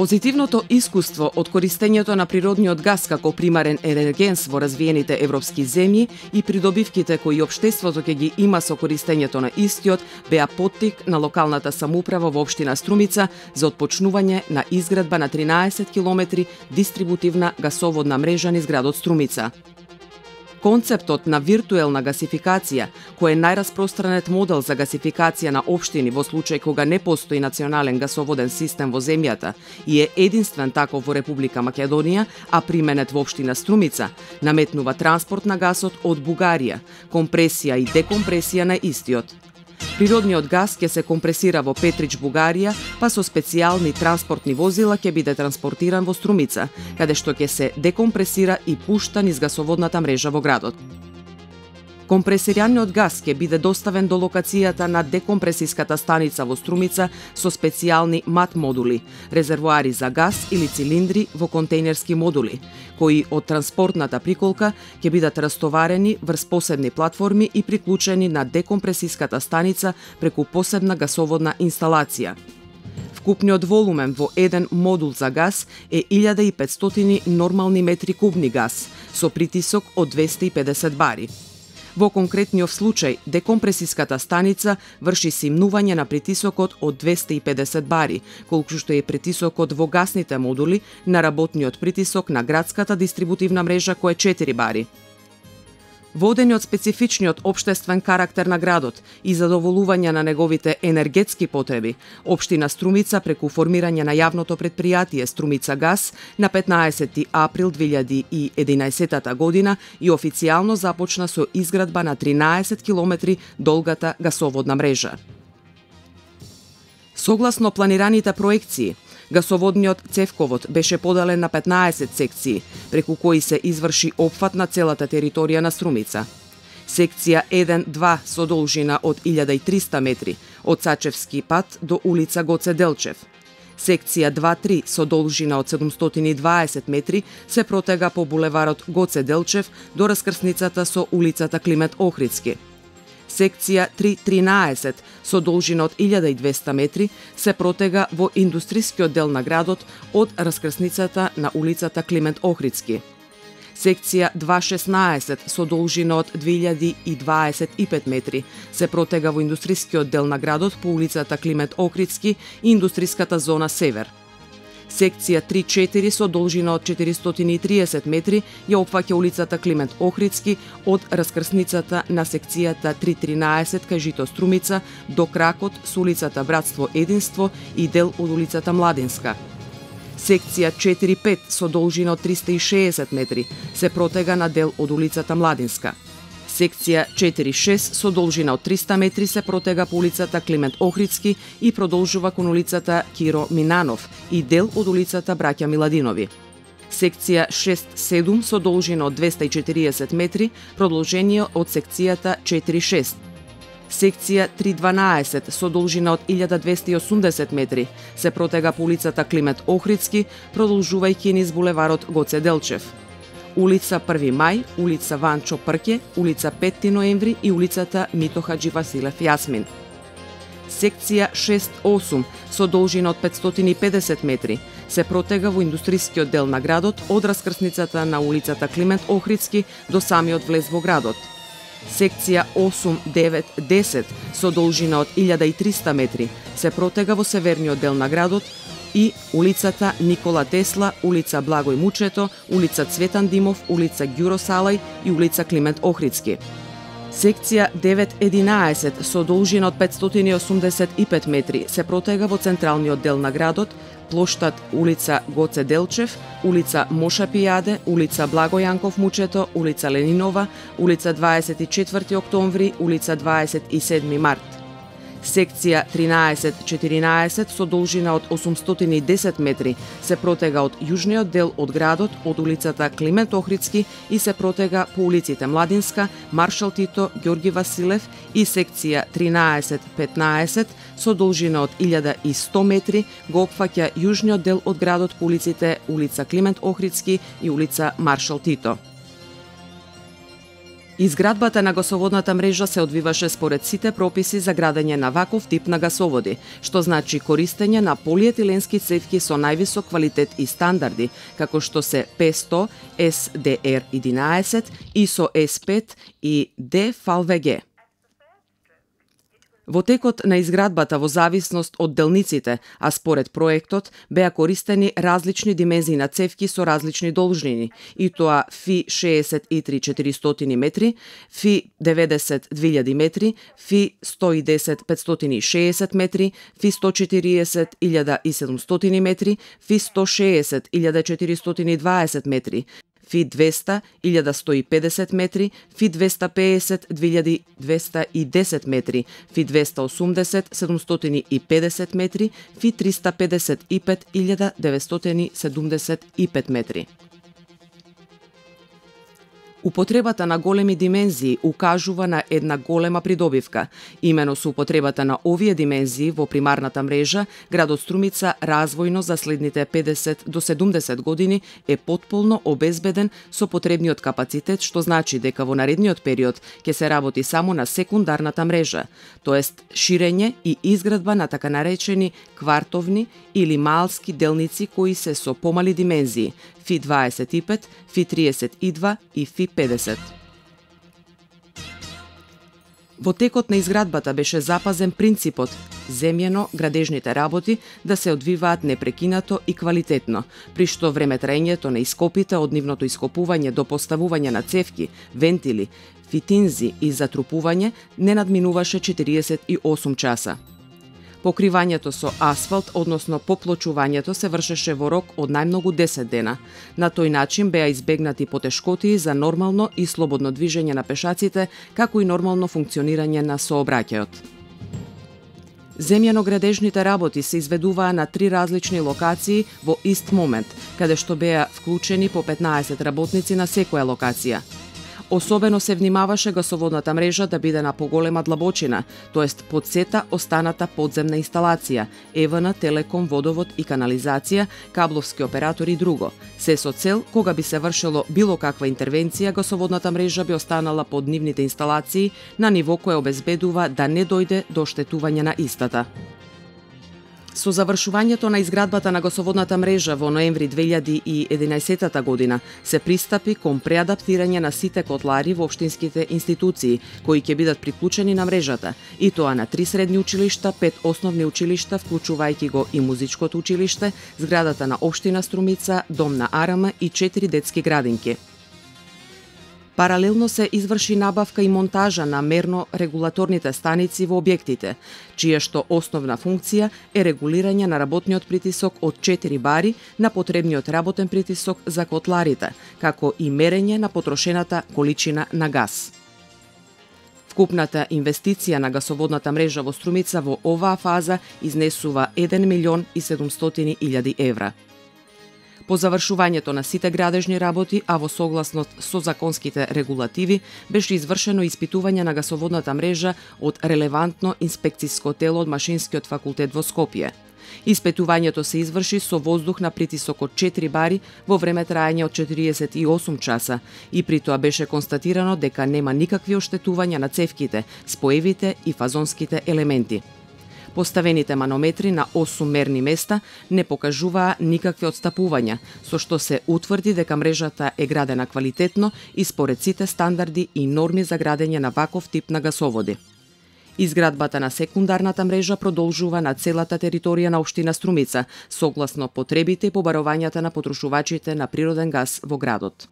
Позитивното искуство од користењето на природниот газ како примарен енергенс во развиените европски земји и придобивките кои општеството ќе ги има со користењето на истиот беа поттик на локалната самоуправа во општина Струмица за отпочнување на изградба на 13 километри дистрибутивна гасоводна мрежа низ градот Струмица. Концептот на виртуелна гасификација, кој е најраспространет модел за гасификација на општини во случај кога не постои национален гасоводен систем во земјата и е единствен таков во Република Македонија, а применет во општина Струмица, наметнува транспорт на гасот од Бугарија, компресија и декомпресија на истиот, Природниот газ ќе се компресира во Петрич, Бугарија, па со специјални транспортни возила ќе биде транспортиран во Струмица, каде што ќе се декомпресира и пушта низ гасоводната мрежа во градот. Компресираниот газ ќе биде доставен до локацијата на декомпресиската станица во Струмица со специјални мат модули, резервоари за газ или цилиндри во контейнерски модули, кои од транспортната приколка ќе бидат растоварени врз посебни платформи и приклучени на декомпресиската станица преку посебна гасоводна инсталација. Вкупниот волумен во еден модул за газ е 1500 нормални метри кубни газ со притисок од 250 бари. Во конкретниот случај, декомпресиската станица врши симнување на притисокот од 250 бари, колку што е притисокот во гасните модули на работниот притисок на градската дистрибутивна мрежа кој е 4 бари. Водени од специфичниот обштествен карактер на градот и задоволување на неговите енергетски потреби, Обштина Струмица преку формирање на јавното предпријатие Струмица Газ на 15 април 2011 година и официјално започна со изградба на 13 километри долгата гасоводна мрежа. Согласно планираните проекции, Гасоводниот цевковод беше поделен на 15 секции, преку кои се изврши опфат на целата територија на Струмица. Секција 1-2 со должина од 1300 метри, од Сачевски пат до улица Гоце Делчев. Секција 2-3 со должина од 720 метри се протега по булеварот Гоце Делчев до раскрсницата со улицата Климет Охридски – секција 313 со должина од 1200 метри се протега во индустријскиот дел на градот од раскрсницата на улицата Климент Охридски. Секција 216 со должина од 2025 метри се протега во индустријскиот дел на градот по улицата Климент Охридски и индустријската зона Север. Секција 3-4 со должина од 430 метри ја опфаќа улицата Климент Охридски од раскрсницата на секцијата 313 кај Жито Струмица до кракот с улицата Братство Единство и дел од улицата Младинска. Секција 4-5 со должина од 360 метри се протега на дел од улицата Младинска. Секција 4-6 со должина од 300 метри се протега по улицата Климент Охридски и продолжува кон улицата Киро Минанов и дел од улицата Браќа Миладинови. Секција 6-7 со должина од 240 метри, продолжение од секцијата 4-6. Секција 312 со должина од 1280 метри се протега по улицата Климент Охридски, продолжувајќи низ булеварот Гоце Делчев улица 1 мај, улица Ванчо Прке, улица 5 ноември и улицата Мито Хаджи Василев Јасмин. Секција 6-8 со должина од 550 метри се протега во индустријскиот дел на градот од раскрсницата на улицата Климент Охридски до самиот влез во градот. Секција 8, 9, 10 со должина од 1300 метри се протега во северниот дел на градот и улицата Никола Тесла, улица Благој Мучето, улица Цветан Димов, улица Ѓуро Салај и улица Климент Охридски. Секција 911 со должина од 585 метри се протега во централниот дел на градот, плоштад улица Гоце Делчев, улица Моша Пијаде, улица Благојанков Мучето, улица Ленинова, улица 24 октомври, улица 27 март секција 13-14 со должина од 810 метри се протега од јужниот дел од градот од улицата Климент Охридски и се протега по улиците Младинска, Маршал Тито, Ѓорги Василев и секција 13-15 со должина од 1100 метри го опфаќа јужниот дел од градот по улиците улица Климент Охридски и улица Маршал Тито. Изградбата на гасоводната мрежа се одвиваше според сите прописи за градење на ваков тип на гасоводи, што значи користење на полиетиленски цевки со највисок квалитет и стандарди, како што се P100, SDR11, ISO S5 и DFALVG. Во текот на изградбата во зависност од делниците, а според проектот, беа користени различни димензии на цевки со различни должнини, и тоа ФИ 63 400 метри, ФИ 90 2000 метри, ФИ 110 560 метри, ФИ 140 1700 метри, ФИ 160 1420 метри, ФИ 200 1150 метри, ФИ 250 2210 метри, ФИ 280 750 метри, ФИ 355 1975 метри. Употребата на големи димензии укажува на една голема придобивка. Имено со употребата на овие димензии во примарната мрежа, градот Струмица развојно за следните 50 до 70 години е потполно обезбеден со потребниот капацитет, што значи дека во наредниот период ќе се работи само на секундарната мрежа, тоест ширење и изградба на така наречени квартовни или малски делници кои се со помали димензии, ФИ 25, ФИ 32 и ФИ 1950. Во текот на изградбата беше запазен принципот земјено градежните работи да се одвиваат непрекинато и квалитетно, при што време траењето на ископите од нивното ископување до поставување на цевки, вентили, фитинзи и затрупување не надминуваше 48 часа. Покривањето со асфалт, односно поплочувањето, се вршеше во рок од најмногу 10 дена. На тој начин беа избегнати потешкотии за нормално и слободно движење на пешаците, како и нормално функционирање на сообраќајот. Земјано-градежните работи се изведуваа на три различни локации во ист момент, каде што беа вклучени по 15 работници на секоја локација. Особено се внимаваше гасоводната мрежа да биде на поголема длабочина, тоест под сета останата подземна инсталација, ЕВН, Телеком, Водовод и канализација, кабловски оператори и друго. Се со цел, кога би се вршело било каква интервенција, гасоводната мрежа би останала под нивните инсталации на ниво кое обезбедува да не дојде до штетување на истата. Со завршувањето на изградбата на гасоводната мрежа во ноември 2011 година се пристапи кон преадаптирање на сите котлари во општинските институции кои ќе бидат приклучени на мрежата, и тоа на три средни училишта, пет основни училишта, вклучувајќи го и музичкото училиште, зградата на општина Струмица, дом на Арама и четири детски градинки. Паралелно се изврши набавка и монтажа на мерно-регулаторните станици во објектите, чија што основна функција е регулирање на работниот притисок од 4 бари на потребниот работен притисок за котларите, како и мерење на потрошената количина на газ. Вкупната инвестиција на гасоводната мрежа во Струмица во оваа фаза изнесува 1 милион и 700 илјади евра. По завршувањето на сите градежни работи, а во согласност со законските регулативи, беше извршено испитување на гасоводната мрежа од релевантно инспекциско тело од Машинскиот факултет во Скопје. Испитувањето се изврши со воздух на притисок од 4 бари во време траење од 48 часа и при тоа беше констатирано дека нема никакви оштетувања на цевките, споевите и фазонските елементи. Поставените манометри на 8 мерни места не покажуваа никакви отстапувања, со што се утврди дека мрежата е градена квалитетно и според сите стандарди и норми за градење на ваков тип на гасоводи. Изградбата на секундарната мрежа продолжува на целата територија на општина Струмица, согласно потребите и побарувањата на потрошувачите на природен газ во градот.